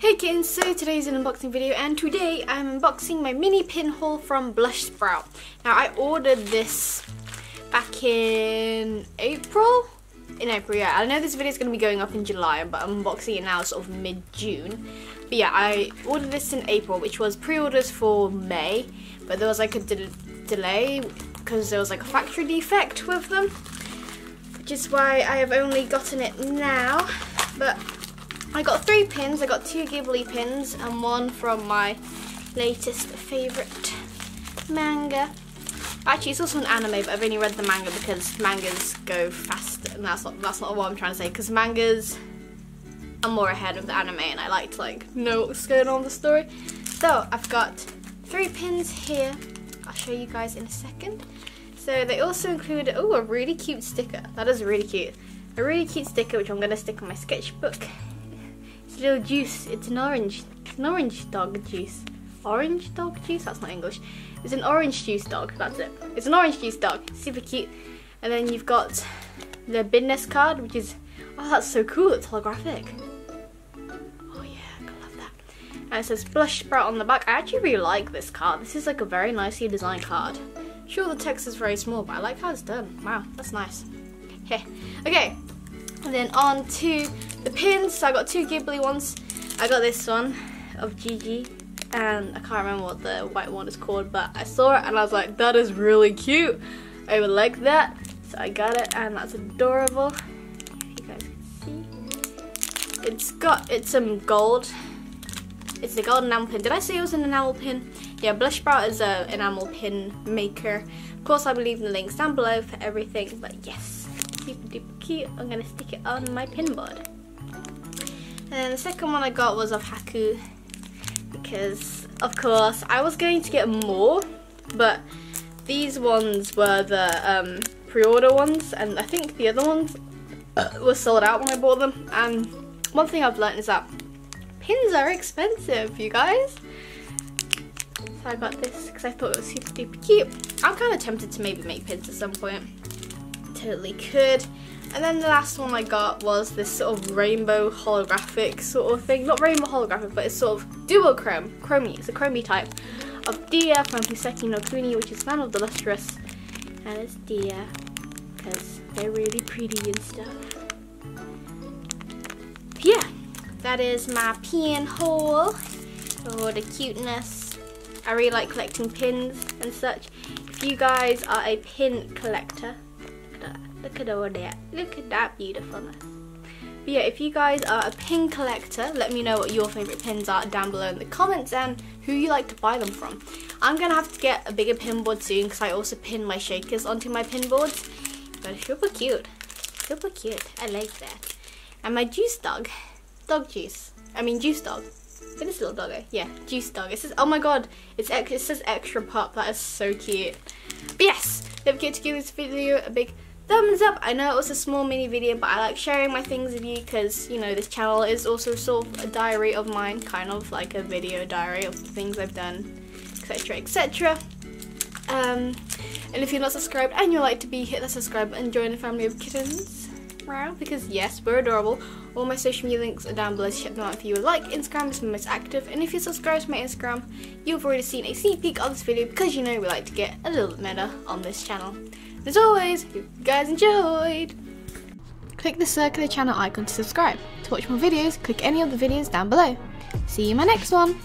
Hey kittens, so today's an unboxing video and today I'm unboxing my mini pinhole from Blushsprout. Now I ordered this back in April? In April, yeah. I know this video is going to be going up in July, but I'm unboxing it now sort of mid-June. But yeah, I ordered this in April, which was pre-orders for May, but there was like a de delay because there was like a factory defect with them, which is why I have only gotten it now. But I got three pins. I got two Ghibli pins and one from my latest favourite manga. Actually, it's also an anime, but I've only read the manga because mangas go faster, and that's not that's not what I'm trying to say. Because mangas I'm more ahead of the anime, and I like to like know what's going on in the story. So I've got three pins here. I'll show you guys in a second. So they also include oh a really cute sticker. That is really cute. A really cute sticker which I'm gonna stick on my sketchbook. Little juice. It's an orange, it's an orange dog juice. Orange dog juice? That's not English. It's an orange juice dog. That's it. It's an orange juice dog. Super cute. And then you've got the business card, which is oh that's so cool. It's holographic. Oh yeah, I love that. And it says Blushsprout on the back. I actually really like this card. This is like a very nicely designed card. Sure, the text is very small, but I like how it's done. Wow, that's nice. Okay, okay. And then on to the pins. So I got two Ghibli ones. I got this one of Jiji and I can't remember what the white one is called but I saw it and I was like that is really cute. I would like that. So I got it and that's adorable. You guys can see? It's got it's some gold. It's a gold enamel pin. Did I say it was an enamel pin? Yeah Blushsprout is an enamel pin maker. Of course I will leave the links down below for everything but yes. Super duper cute. I'm gonna stick it on my pin board and the second one I got was of Haku because of course I was going to get more but these ones were the um, pre-order ones and I think the other ones were sold out when I bought them. And one thing I've learned is that pins are expensive you guys. So I got this because I thought it was super duper cute. I'm kind of tempted to maybe make pins at some point totally could and then the last one I got was this sort of rainbow holographic sort of thing. Not rainbow holographic, but it's sort of duochrome, chromie. It's a chromie type of Dia from Houseki no Kuni, which is Land of the Lustrous. And it's Dia, because they're really pretty and stuff. Yeah, that is my pin haul. Oh, the cuteness. I really like collecting pins and such. If you guys are a pin collector, Look at all that. Look at that beautifulness. But yeah, if you guys are a pin collector, let me know what your favourite pins are down below in the comments and who you like to buy them from. I'm going to have to get a bigger pin board soon because I also pin my shakers onto my pin boards. But super cute. Super cute. I like that. And my juice dog. Dog juice. I mean juice dog. It is a little doggo. Yeah, juice dog. It says, oh my god, it's it says extra pup. That is so cute. But yes, don't forget to give this video a big thumbs up. I know it was a small mini video, but I like sharing my things with you because, you know, this channel is also sort of a diary of mine, kind of like a video diary of the things I've done, etc, etc. Um, and if you're not subscribed and you'd like to be, hit the subscribe and join the family of kittens. Wow, because yes, we're adorable. All my social media links are down below, so check them out if you would like. Instagram is my most active, and if you subscribe to my Instagram, you've already seen a sneak peek of this video because you know we like to get a little bit meta on this channel. As always, if you guys enjoyed, click the circular channel icon to subscribe. To watch more videos, click any of the videos down below. See you in my next one.